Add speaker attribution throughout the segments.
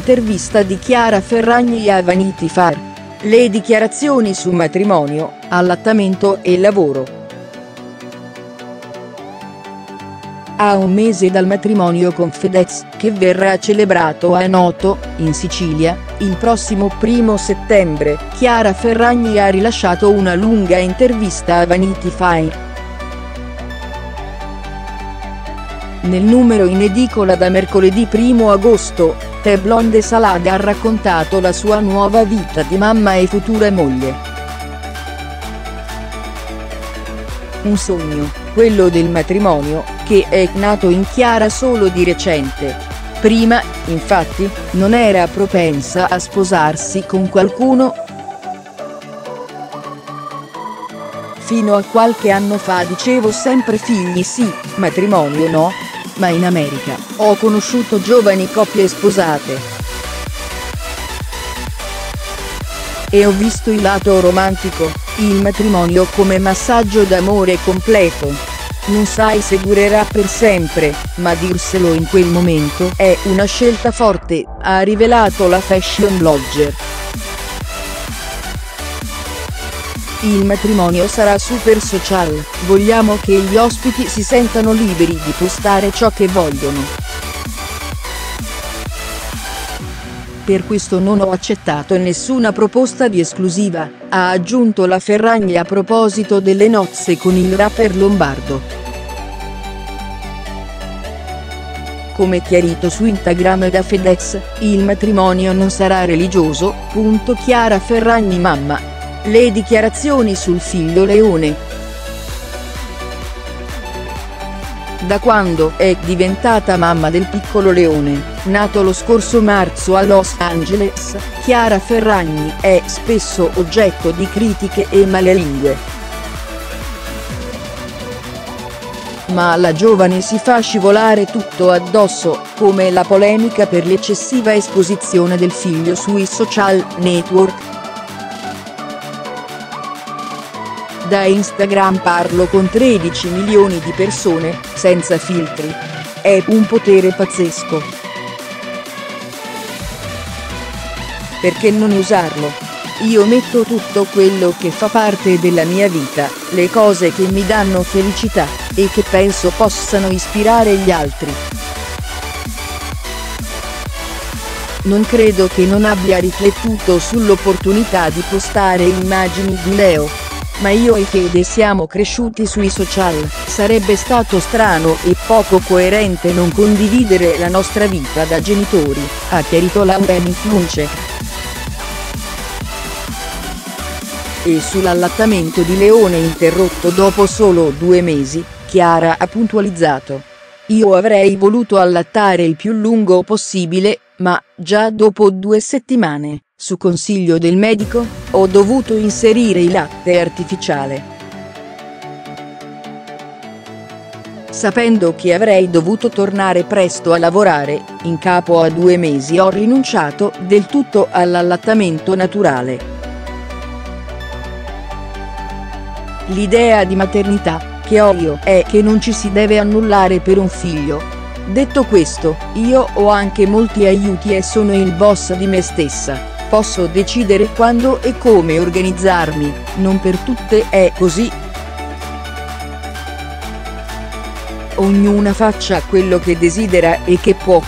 Speaker 1: intervista di Chiara Ferragni a Vanity Fair. Le dichiarazioni su matrimonio, allattamento e lavoro. A un mese dal matrimonio con Fedez, che verrà celebrato a Noto, in Sicilia, il prossimo primo settembre, Chiara Ferragni ha rilasciato una lunga intervista a Vanity Fair. Nel numero in edicola da mercoledì 1 agosto, The Blonde Salad ha raccontato la sua nuova vita di mamma e futura moglie. Un sogno, quello del matrimonio, che è nato in Chiara solo di recente. Prima, infatti, non era propensa a sposarsi con qualcuno. Fino a qualche anno fa dicevo sempre figli sì, matrimonio no. Ma in America, ho conosciuto giovani coppie sposate. E ho visto il lato romantico, il matrimonio come massaggio d'amore completo. Non sai se durerà per sempre, ma dirselo in quel momento è una scelta forte, ha rivelato la fashion blogger. Il matrimonio sarà super social, vogliamo che gli ospiti si sentano liberi di postare ciò che vogliono. Per questo non ho accettato nessuna proposta di esclusiva, ha aggiunto la Ferragni a proposito delle nozze con il rapper lombardo. Come chiarito su Instagram da Fedez, il matrimonio non sarà religioso, punto Chiara Ferragni mamma. Le dichiarazioni sul figlio Leone. Da quando è diventata mamma del piccolo Leone, nato lo scorso marzo a Los Angeles, Chiara Ferragni è spesso oggetto di critiche e malelingue. ma alla giovane si fa scivolare tutto addosso, come la polemica per l'eccessiva esposizione del figlio sui social network. Da Instagram parlo con 13 milioni di persone, senza filtri. È un potere pazzesco. Perché non usarlo? Io metto tutto quello che fa parte della mia vita, le cose che mi danno felicità, e che penso possano ispirare gli altri. Non credo che non abbia riflettuto sull'opportunità di postare immagini di Leo. Ma io e Fede siamo cresciuti sui social, sarebbe stato strano e poco coerente non condividere la nostra vita da genitori, ha chiarito Laura Influence. E sull'allattamento di Leone interrotto dopo solo due mesi, Chiara ha puntualizzato. Io avrei voluto allattare il più lungo possibile, ma, già dopo due settimane, su consiglio del medico, ho dovuto inserire il latte artificiale. Sapendo che avrei dovuto tornare presto a lavorare, in capo a due mesi ho rinunciato del tutto all'allattamento naturale. L'idea di maternità, che ho io, è che non ci si deve annullare per un figlio. Detto questo, io ho anche molti aiuti e sono il boss di me stessa. Posso decidere quando e come organizzarmi, non per tutte è così. Ognuna faccia quello che desidera e che può.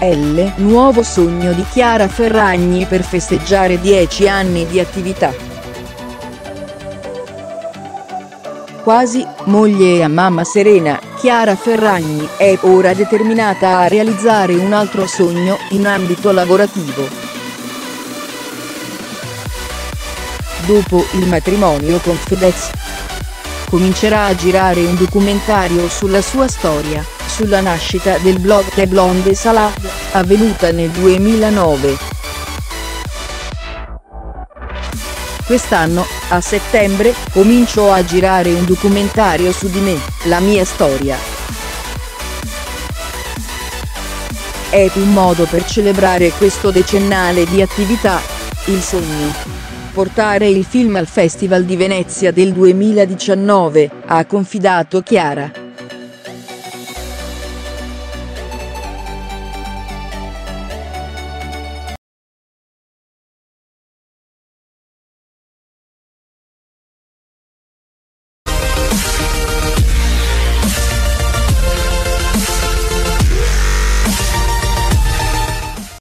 Speaker 1: Il nuovo sogno di Chiara Ferragni per festeggiare 10 anni di attività. quasi, moglie a mamma Serena, Chiara Ferragni, è ora determinata a realizzare un altro sogno in ambito lavorativo. Dopo il matrimonio con Fedez, comincerà a girare un documentario sulla sua storia, sulla nascita del blog The Blonde Salad, avvenuta nel 2009. Quest'anno, a settembre, comincio a girare un documentario su di me, la mia storia. È un modo per celebrare questo decennale di attività. Il sogno. Portare il film al Festival di Venezia del 2019, ha confidato Chiara.